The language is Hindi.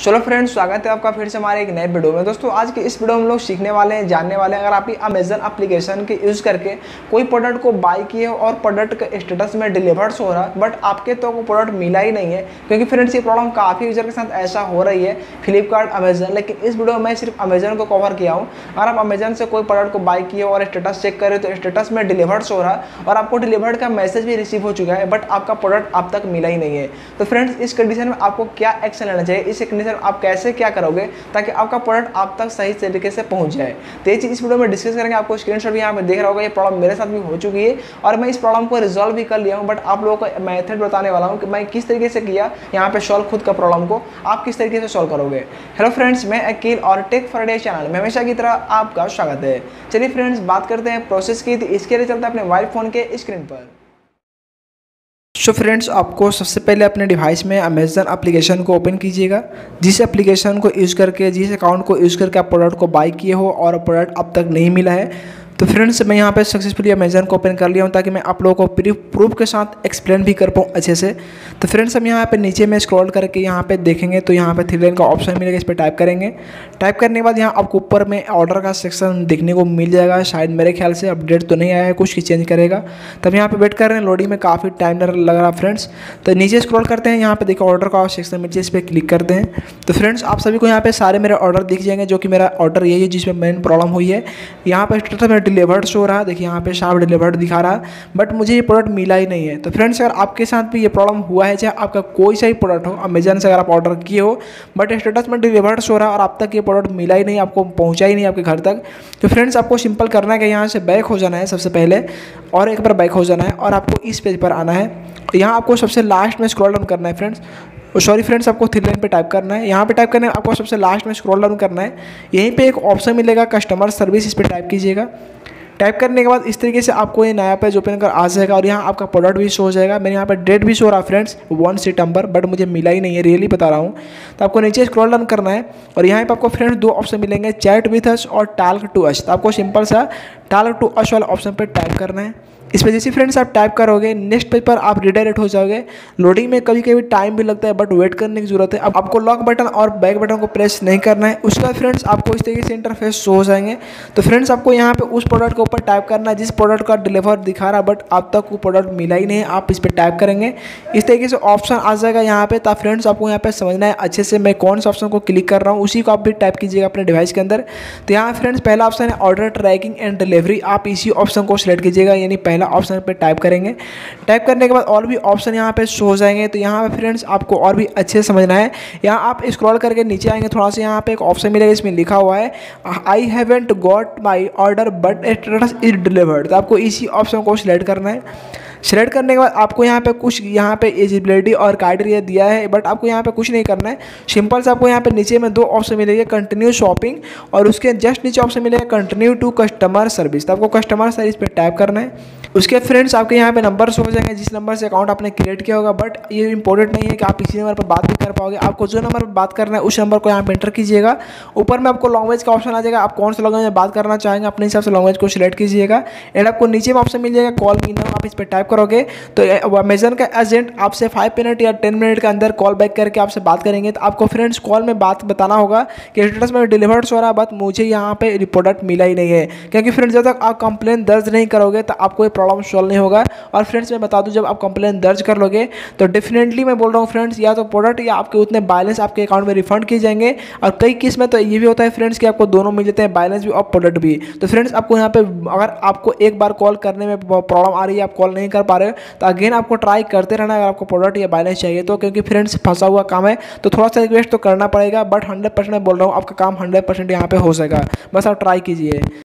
चलो फ्रेंड्स स्वागत है आपका फिर से हमारे एक नए वीडियो में। दोस्तों, आज के इस वीडियो में हम लोग सीखने वाले हैं, जानने वाले हैं, अगर आप अमेजन एप्लीकेशन के यूज़ करके कोई प्रोडक्ट को बाय किए और प्रोडक्ट का स्टेटस में डिलीवर्ड्स हो रहा है बट आपके तो वो प्रोडक्ट मिला ही नहीं है, क्योंकि फ्रेंड्स ये प्रॉब्लम काफ़ी यूज़र के साथ ऐसा हो रही है फ्लिपकार्ट अमेजन लेकिन इस वीडियो में सिर्फ़ अमेजन को कवर किया हूँ। अगर आप अमेजन से कोई प्रोडक्ट को बाय किए और स्टेटस चेक करें तो स्टेटस में डिलीवर्ड्स हो रहा है और आपको डिलीवर्ड का मैसेज भी रिसीव हो चुका है बट आपका प्रोडक्ट अब तक मिला ही नहीं है। तो फ्रेंड्स इस कंडीशन में आपको क्या एक्शन लेना चाहिए? इस में आप कैसे क्या करोगे ताकि आपका प्रोडक्ट आप तक सही तरीके से पहुँच जाए। तो ये चीज़ इस वीडियो में डिस्कस करेंगे। आपको स्क्रीन भी यहाँ पे देख रहा होगा। ये प्रॉब्लम मेरे साथ भी हो चुकी है और मैं इस प्रॉब्लम को रिजॉल्व भी कर लिया हूँ बट आप लोगों को मैथड बताने वाला हूँ कि मैं किस तरीके से किया यहाँ पे सॉल्व खुद का प्रॉब्लम को। आप किस तरीके से सॉल्व करोगे? हेलो फ्रेंड्स मैं अकील और टेक फॉर चैनल में हमेशा की तरह आपका स्वागत है। चलिए फ्रेंड्स बात करते हैं प्रोसेस की। तो इसके लिए चलते हैं अपने मोबाइल फ़ोन के स्क्रीन पर। सो फ्रेंड्स आपको सबसे पहले अपने डिवाइस में अमेजन एप्लीकेशन को ओपन कीजिएगा। जिस एप्लीकेशन को यूज़ करके, जिस अकाउंट को यूज़ करके आप प्रोडक्ट को बाई किए हो और प्रोडक्ट अब तक नहीं मिला है तो फ्रेंड्स मैं यहाँ पे सक्सेसफुली अमेजन को ओपन कर लिया हूँ ताकि मैं आप लोगों को प्रूफ प्रूफ के साथ एक्सप्लेन भी कर पाऊँ अच्छे से। तो फ्रेंड्स हम यहाँ पे नीचे में स्क्रॉल करके यहाँ पे देखेंगे तो यहाँ पे थ्री लाइन का ऑप्शन मिलेगा, इस पर टाइप करेंगे। टाइप करने के बाद यहाँ आपको ऊपर में ऑर्डर का सेक्शन देखने को मिल जाएगा। शायद मेरे ख्याल से अपडेट तो नहीं आया है, कुछ चेंज करेगा। तब यहाँ पर वेट कर रहे हैं लोडिंग में काफ़ी टाइम लग रहा फ्रेंड्स तो नीचे स्क्रॉल करते हैं, यहाँ पर देखो ऑर्डर का सेक्शन मिल जाए, इस पर क्लिक करते हैं। तो फ्रेंड्स आप सभी को यहाँ पे सारे मेरे ऑर्डर दिख जाएँगे, जो कि मेरा ऑर्डर यही है जिसमें मेन प्रॉब्लम हुई है। यहाँ पर डिलीवर्ड शो रहा, देखिए यहाँ पे शार्प डिलीवर्ड दिखा रहा बट मुझे ये प्रोडक्ट मिला ही नहीं है। तो फ्रेंड्स अगर आपके साथ भी ये प्रॉब्लम हुआ है, चाहे आपका कोई सा ही प्रोडक्ट हो अमेजन से अगर आप ऑर्डर किए हो बट स्टेटस में डिलीवर्ड हो रहा और अब तक ये प्रोडक्ट मिला ही नहीं, आपको पहुँचा ही नहीं आपके घर तक तो फ्रेंड्स आपको सिंपल करना है कि यहाँ से बैक हो जाना है सबसे पहले और एक बार बैक हो जाना है और आपको इस पेज पर आना है। यहाँ आपको सबसे लास्ट में स्क्रॉल डाउन करना है फ्रेंड्स सॉरी फ्रेंड्स आपको थ्री लाइन पे टाइप करना है। यहाँ पे टाइप करना है आपको सबसे लास्ट में स्क्रॉल डाउन करना है। यहीं पे एक ऑप्शन मिलेगा कस्टमर सर्विस इस पर टाइप कीजिएगा। टाइप करने के बाद इस तरीके से आपको ये नया पेज ओपन कर आ जाएगा और यहाँ आपका प्रोडक्ट भी शो हो जाएगा। मेरे यहाँ पर डेट भी शो रहा फ्रेंड्स वन सितंबर बट मुझे मिला ही नहीं है रियली बता रहा हूँ। तो आपको नीचे स्क्रॉल डाउन करना है और यहाँ पर आपको फ्रेंड्स दो ऑप्शन मिलेंगे चैट विथ अस और टाल्क टू अस तो आपको सिंपल सा टाल्क टू अस वाला ऑप्शन पर टाइप करना है। इस पर जैसे फ्रेंड्स आप टाइप करोगे नेक्स्ट पेज पर आप रिडायरेक्ट हो जाओगे। लोडिंग में कभी कभी टाइम भी लगता है बट वेट करने की ज़रूरत है। अब आपको लॉक बटन और बैक बटन को प्रेस नहीं करना है। उसके बाद फ्रेंड्स आपको इस तरीके से इंटरफेस शो हो जाएँगे। तो फ्रेंड्स आपको यहाँ पे उस प्रोडक्ट के ऊपर टाइप करना है, जिस प्रोडक्ट का डिलीवर दिखा रहा बट अब तक वो प्रोडक्ट मिला ही नहीं आप इस पर टाइप करेंगे। इस तरीके से ऑप्शन आ जाएगा यहाँ पे। तब फ्रेंड्स आपको यहाँ पे समझना है अच्छे से मैं कौन सा ऑप्शन को क्लिक कर रहा हूँ। उसी को आप भी टाइप कीजिएगा अपने डिवाइस के अंदर। तो यहाँ फ्रेंड्स पहला ऑप्शन है ऑर्डर ट्रैकिंग एंड डिलीवरी आप इसी ऑप्शन को सिलेक्ट कीजिएगा, यानी ऑप्शन पर टाइप करेंगे। टाइप करने के बाद और भी ऑप्शन यहाँ पर शो हो जाएँगे। तो यहाँ पर फ्रेंड्स आपको और भी अच्छे समझना है। यहाँ आप स्क्रॉल करके नीचे आएँगे, थोड़ा सा यहाँ पर एक ऑप्शन मिलेगा, इसमें लिखा हुआ है I haven't got my order but it is delivered तो आपको इसी ऑप्शन को सिलेक्ट करना है। सेलेक्ट करने के बाद आपको यहाँ पे कुछ, यहाँ पे एजिबिलिटी और क्राइटेरिया दिया है बट आपको यहाँ पे कुछ नहीं करना है। सिंपल से आपको यहाँ पे नीचे में दो ऑप्शन मिलेगा कंटिन्यू शॉपिंग और उसके जस्ट नीचे ऑप्शन मिलेगा कंटिन्यू टू कस्टमर सर्विस तो आपको कस्टमर सर्विस पर टाइप करना है। उसके फ्रेंड्स आपके यहाँ पे नंबर हो जाएँगे, जिस नंबर से अकाउंट आपने क्रिएट किया होगा बट ये इंपॉर्टेंट नहीं है कि आप इसी नंबर पर बात भी कर पाओगे। आपको जो नंबर पर बात करना है, उस नंबर को यहाँ पे एंटर कीजिएगा। ऊपर में आपको लैंग्वेज का ऑप्शन आ जाएगा, आप कौन सा लैंग्वेज में बात करना चाहेंगे, अपने हिसाब से लैंग्वेज को सिलेक्ट कीजिएगा। एंड आपको नीचे में ऑप्शन मिल जाएगा कॉल मी नाउ आप इस पर टाइप करोगे तो अमेजन का एजेंट आपसे फाइव मिनट या टेन मिनट के अंदर कॉल बैक करके आपसे बात करेंगे तो आपको फ्रेंड्स कॉल में बात बताना होगा कि स्टेटस में डिलीवर्ड हो रहा बट मुझे यहाँ पे प्रोडक्ट मिला ही नहीं है। क्योंकि फ्रेंड्स जब तक आप कंप्लेन दर्ज नहीं करोगे तो आपको ये प्रॉब्लम सॉल्व नहीं होगा। और फ्रेंड्स मैं बता दूँ, जब आप कंप्लेन दर्ज कर लोगे तो डेफिनेटली मैं बोल रहा हूँ फ्रेंड्स या तो प्रोडक्ट या आपके उतने बैलेंस आपके अकाउंट में रिफंड किए जाएँगे। और कई केस में तो ये भी होता है फ्रेंड्स कि आपको दोनों मिल जाते हैं बैलेंस भी और प्रोडक्ट भी। तो फ्रेंड्स आपको यहाँ पे, अगर आपको एक बार कॉल करने में प्रॉब्लम आ रही है, आप कॉल नहीं कर पा रहे हो। तो अगेन आपको ट्राई करते रहना अगर आपको प्रोडक्ट या बैलेंस चाहिए तो क्योंकि फ्रेंड्स फंसा हुआ काम है तो थोड़ा सा रिक्वेस्ट तो करना पड़ेगा बट हंड्रेड परसेंट मैं बोल रहा हूँ, आपका काम हंड्रेड परसेंट यहाँ पर हो सकेगा बस आप ट्राई कीजिए।